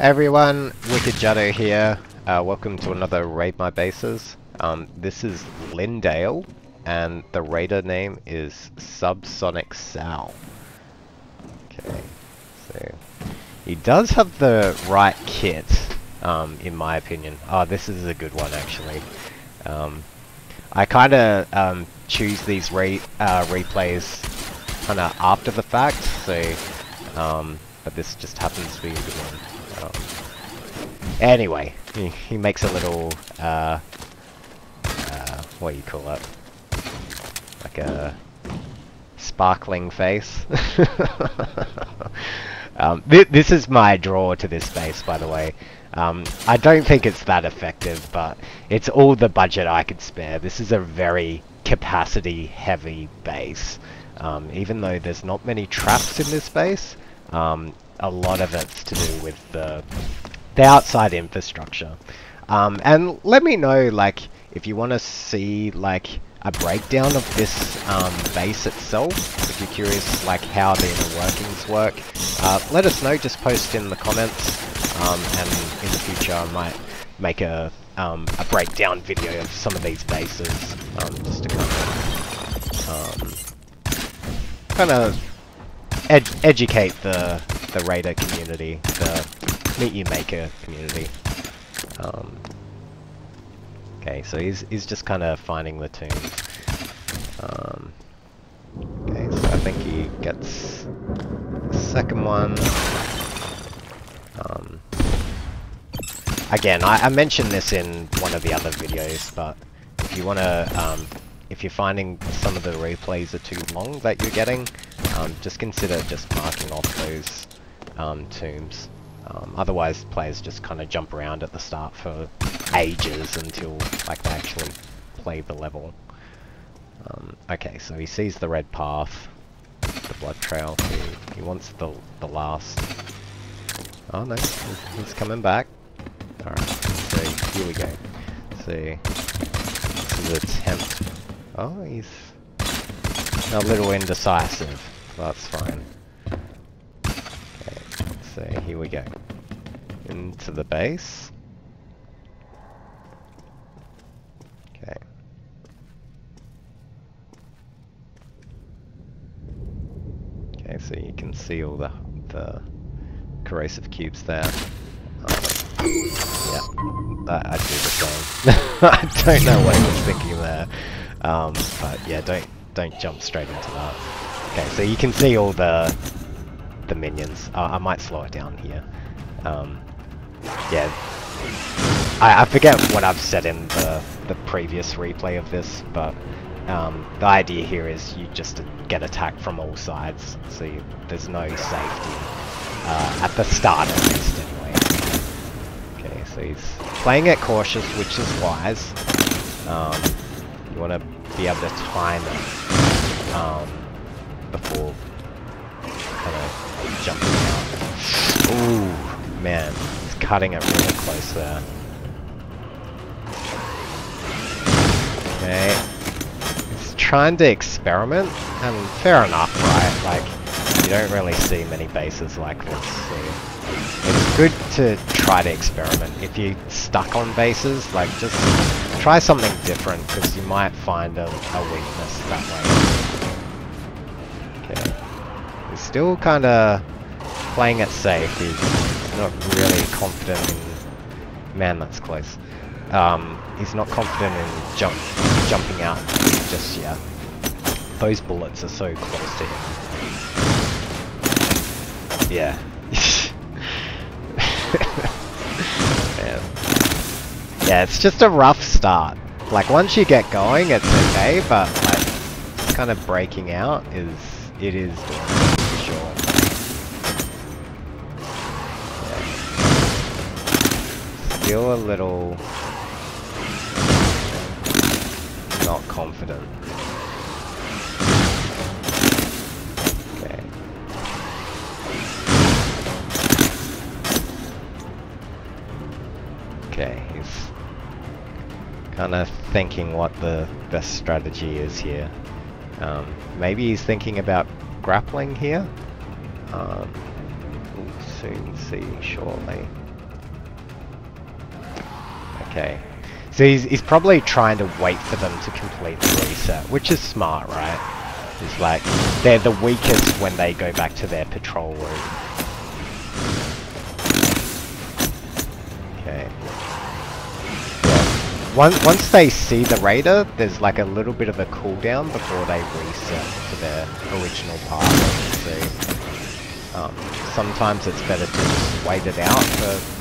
Everyone, Wicked Jutto here. Uh, welcome to another Raid My Bases. Um, this is Lindale, and the raider name is Subsonic Sal. Okay, so he does have the right kit, um, in my opinion. Oh, this is a good one actually. Um, I kind of um, choose these re uh, replays kind of after the fact, so um, but this just happens to be a good one. Um, anyway, he, he makes a little, uh, uh, what do you call it? Like a sparkling face. um, th this is my draw to this base, by the way. Um, I don't think it's that effective, but it's all the budget I could spare. This is a very capacity heavy base. Um, even though there's not many traps in this base, um, a lot of it's to do with the, the outside infrastructure. Um, and let me know, like, if you want to see, like, a breakdown of this um, base itself, if you're curious, like, how the inner workings work, uh, let us know, just post in the comments, um, and in the future I might make a, um, a breakdown video of some of these bases, um, just to kind of, um, kind of ed educate the the raider community, the meet you maker community. Um, okay, so he's he's just kind of finding the tombs. Um, okay, so I think he gets the second one. Um, again, I, I mentioned this in one of the other videos, but if you want to um, if you're finding some of the replays are too long that you're getting, um, just consider just marking off those um, tombs. Um, otherwise, players just kind of jump around at the start for ages until like they actually play the level. Um, okay, so he sees the red path, the blood trail. He, he wants the the last. Oh no, he's, he's coming back. All right, so here we go. See, this is attempt Oh, he's a little indecisive. That's fine. Here we go. Into the base. Okay. Okay, so you can see all the, the corrosive cubes there. Um, yeah, I, I do the same. I don't know what I was thinking there. Um, but yeah, don't don't jump straight into that. Okay, so you can see all the the minions. Uh, I might slow it down here. Um, yeah, I, I forget what I've said in the the previous replay of this, but um, the idea here is you just get attacked from all sides, so you, there's no safety uh, at the start at least, anyway. Okay, so he's playing it cautious, which is wise. Um, you want to be able to time it um, before jumping. Ooh, man, he's cutting it really close there. Okay, he's trying to experiment, and fair enough, right? Like, you don't really see many bases like this, so it's good to try to experiment. If you're stuck on bases, like, just try something different because you might find a, a weakness that way. Still kind of playing it safe. He's not really confident in... Man, that's close. Um, he's not confident in jump jumping out just yet. Those bullets are so close to him. Yeah. Yeah, yeah, it's just a rough start. Like, once you get going, it's okay, but, like, kind of breaking out is... It is for Still a little... Not confident. Okay, he's kind of thinking what the best strategy is here. Um, maybe he's thinking about grappling here. Um, we'll soon see shortly. Okay. So he's, he's probably trying to wait for them to complete the reset, which is smart, right? It's like, they're the weakest when they go back to their patrol room. Once, once they see the raider, there's like a little bit of a cooldown before they reset to their original path. So, um, sometimes it's better to just wait it out for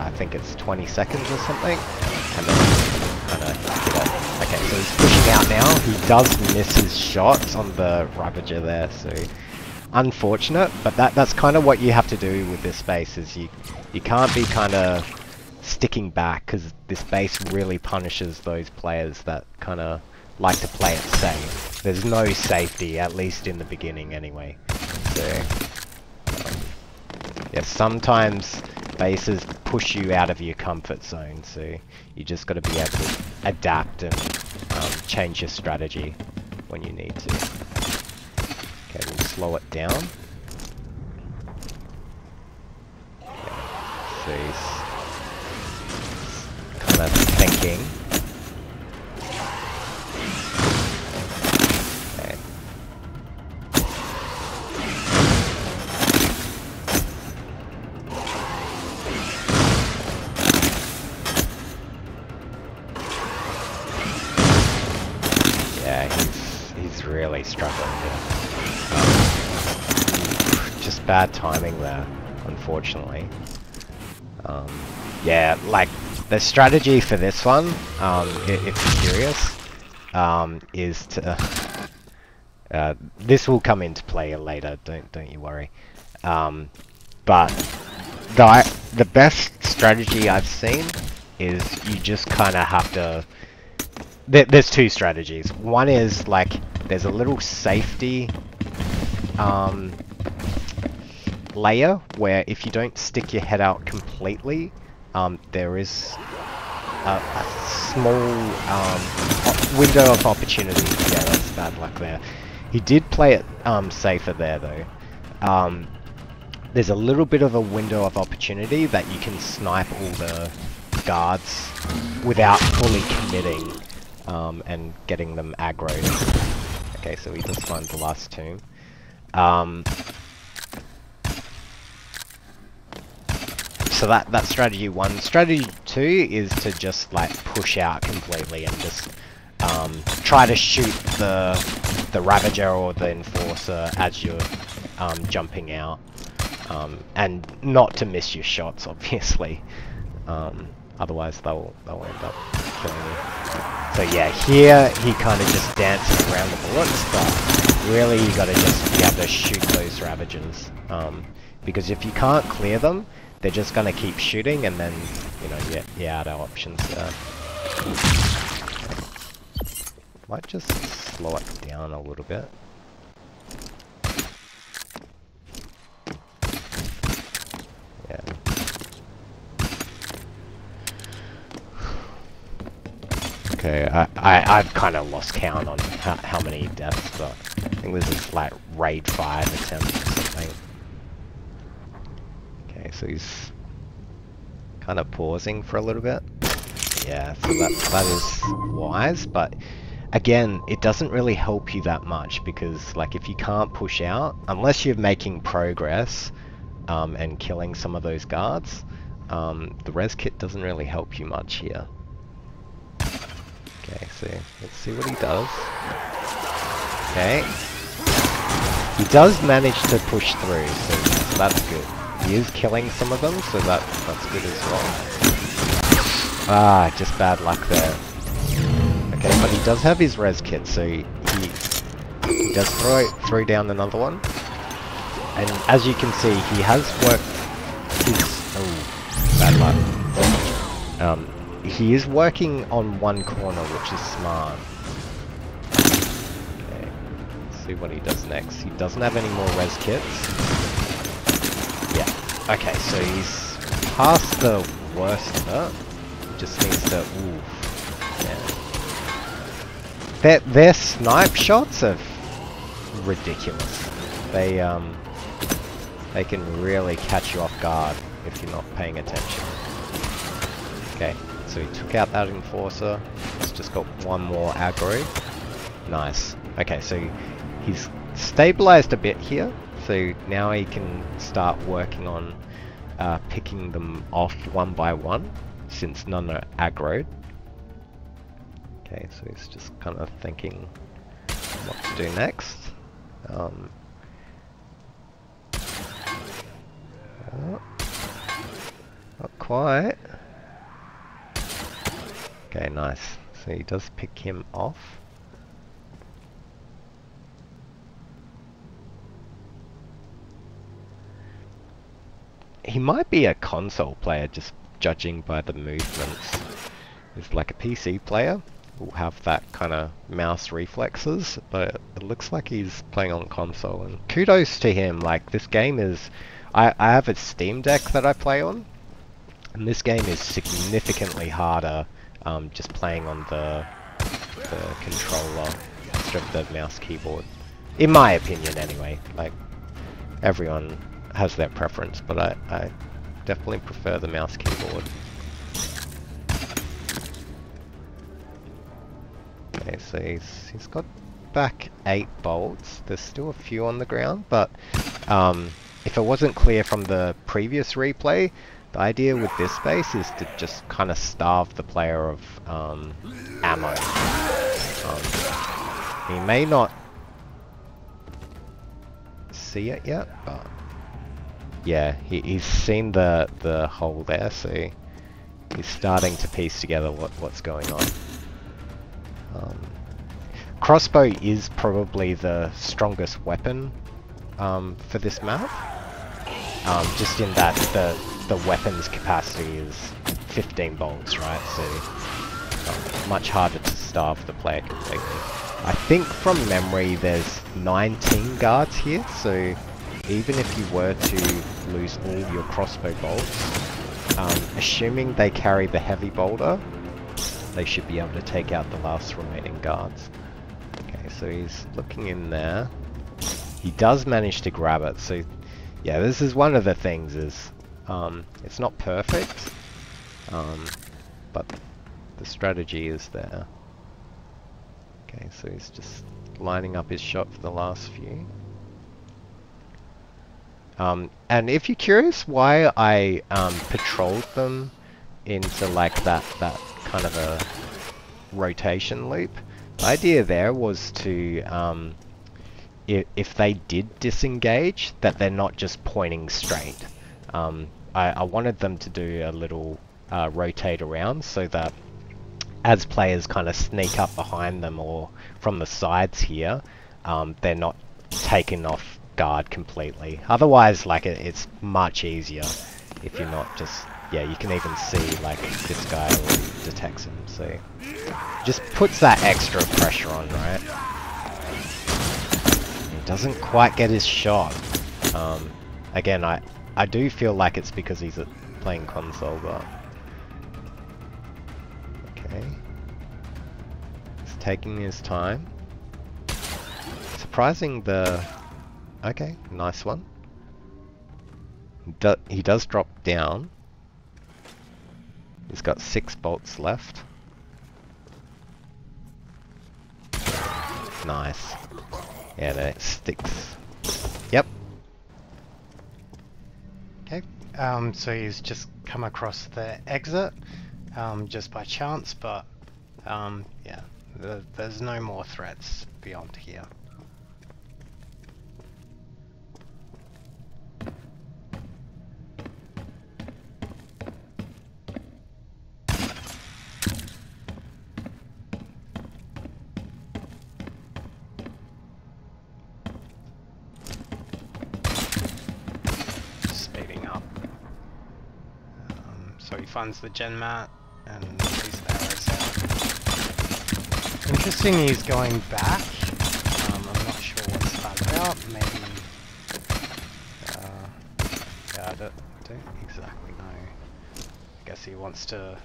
I think it's 20 seconds or something, and then kind of. Okay, so he's pushing out now. He does miss his shots on the Ravager there, so unfortunate, but that that's kind of what you have to do with this space is you, you can't be kind of sticking back, because this base really punishes those players that kind of like to play it safe. There's no safety, at least in the beginning anyway. So, um, yeah, sometimes bases push you out of your comfort zone, so you just got to be able to adapt and um, change your strategy when you need to. Okay, we'll slow it down. Okay, so of thinking. really struggling. Just bad timing there, unfortunately. Um, yeah, like, the strategy for this one, um, if you're curious, um, is to... Uh, this will come into play later, don't don't you worry. Um, but the, the best strategy I've seen is you just kind of have to... there's two strategies. One is, like, there's a little safety um, layer where if you don't stick your head out completely, um, there is a, a small um, window of opportunity. Yeah, that's bad luck there. He did play it um, safer there though. Um, there's a little bit of a window of opportunity that you can snipe all the guards without fully committing um, and getting them aggroed. Okay, so we just find the last tomb. Um, so that that's strategy one. Strategy two is to just like push out completely and just um, try to shoot the the Ravager or the Enforcer as you're um, jumping out, um, and not to miss your shots, obviously. Um, otherwise, they'll they'll end up killing you. So yeah, here he kind of just dances around the bullets, but really you gotta just be able to shoot those Ravagers. Um, because if you can't clear them, they're just gonna keep shooting and then, you know, you're, you're out of options there. Might just slow it down a little bit. Yeah. Okay, I, I, I've kind of lost count on how, how many deaths, but I think this is like raid 5 attempt or something. Okay, so he's kind of pausing for a little bit. Yeah, so that, that is wise, but again, it doesn't really help you that much because like if you can't push out, unless you're making progress um, and killing some of those guards, um, the res kit doesn't really help you much here. Okay, so let's see what he does. Okay. He does manage to push through, so, so that's good. He is killing some of them, so that that's good as well. Ah, just bad luck there. Okay, but he does have his res kit, so he, he, does throw, throw down another one. And as you can see, he has worked his... Oh, bad luck. Um, he is working on one corner, which is smart. Okay, let's see what he does next. He doesn't have any more res kits. Okay, so he's past the worst of it. Just needs to, ooh, yeah. Their, their snipe shots are ridiculous. They, um, they can really catch you off guard if you're not paying attention. Okay, so he took out that Enforcer. He's just got one more aggro. Nice. Okay, so he's stabilized a bit here, so now he can start working on uh, picking them off one by one, since none are aggroed. Okay, so he's just kind of thinking what to do next. Um, oh, not quite. Okay, nice. So he does pick him off. He might be a console player just judging by the movements. He's like a PC player will have that kind of mouse reflexes, but it looks like he's playing on console. And kudos to him. Like this game is, I I have a Steam Deck that I play on, and this game is significantly harder um, just playing on the the controller instead of the mouse keyboard. In my opinion, anyway. Like everyone has their preference, but I I definitely prefer the mouse keyboard. Okay, so he's, he's got back 8 bolts. There's still a few on the ground, but um, if it wasn't clear from the previous replay, the idea with this base is to just kind of starve the player of um, ammo. Um, he may not see it yet, but yeah, he, he's seen the, the hole there, so he's starting to piece together what, what's going on. Um, crossbow is probably the strongest weapon um, for this map. Um, just in that the the weapon's capacity is 15 bolts, right? So um, much harder to starve the player completely. I think from memory there's 19 guards here, so even if you were to lose all your crossbow bolts, um, assuming they carry the heavy boulder, they should be able to take out the last remaining guards. Okay, so he's looking in there. He does manage to grab it, so yeah, this is one of the things is, um, it's not perfect, um, but the strategy is there. Okay, so he's just lining up his shot for the last few. Um, and if you're curious why I um, patrolled them into like that, that kind of a rotation loop. The idea there was to, um, if, if they did disengage, that they're not just pointing straight. Um, I, I, wanted them to do a little uh, rotate around so that as players kind of sneak up behind them or from the sides here, um, they're not taken off guard completely. Otherwise, like it, it's much easier if you're not just yeah, you can even see like this guy detects him, so just puts that extra pressure on, right? He doesn't quite get his shot. Um, again, I I do feel like it's because he's a playing console, but okay, he's taking his time. Surprising the okay, nice one. Do he does drop down. He's got six bolts left. Nice. Yeah, that sticks. Yep. Okay, um, so he's just come across the exit, um, just by chance, but, um, yeah, the, there's no more threats beyond here. Funds the GenMat and these arrows out. Interesting he's going back. Um, I'm not sure what's that about. Maybe... Uh, yeah, I don't, don't exactly know. I guess he wants to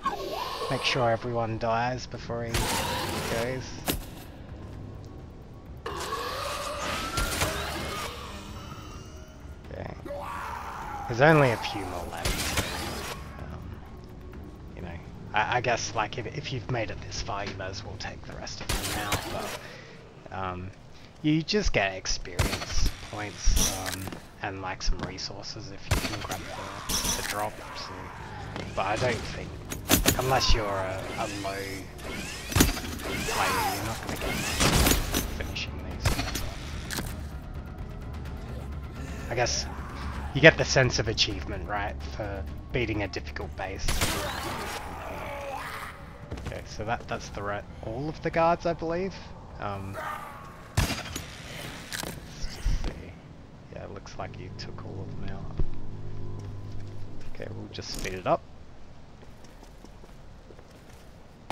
make sure everyone dies before he goes. There's only a few more I, I guess like if, if you've made it this far, you might as well take the rest of them out. But um, you just get experience points um, and like some resources if you can grab the, the but I don't think unless you're a, a low player, you're not going to get finishing these. I guess you get the sense of achievement, right, for beating a difficult base. Okay, so that that's the right all of the guards, I believe. Um. Yeah, it looks like you took all of them out. Okay, we'll just speed it up.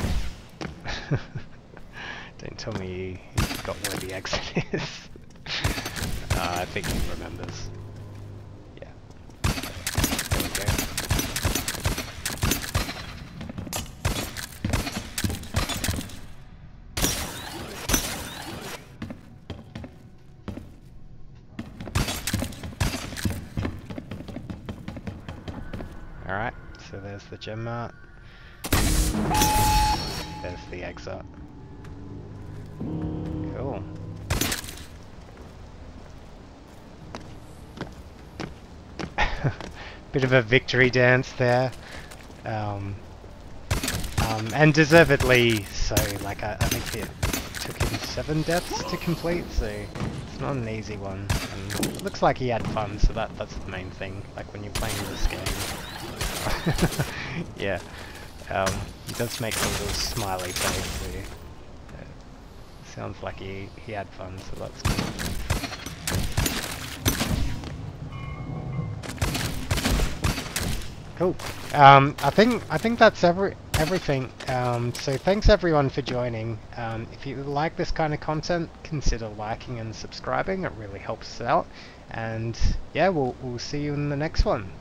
Don't tell me you forgot where the exit is. uh, I think he remembers. Yeah. There we go. Alright, so there's the GenMat. There's the exit. Cool. Bit of a victory dance there. Um, um, and deservedly so, like I, I think it took him seven deaths to complete, so it's not an easy one. And looks like he had fun, so that that's the main thing, like when you're playing this game. yeah. Um, he does make a little smiley face, so uh, sounds like he, he had fun, so that's cool. Cool. Um, I think I think that's every everything. Um, so thanks everyone for joining. Um, if you like this kind of content, consider liking and subscribing. It really helps us out. And yeah, we'll we'll see you in the next one.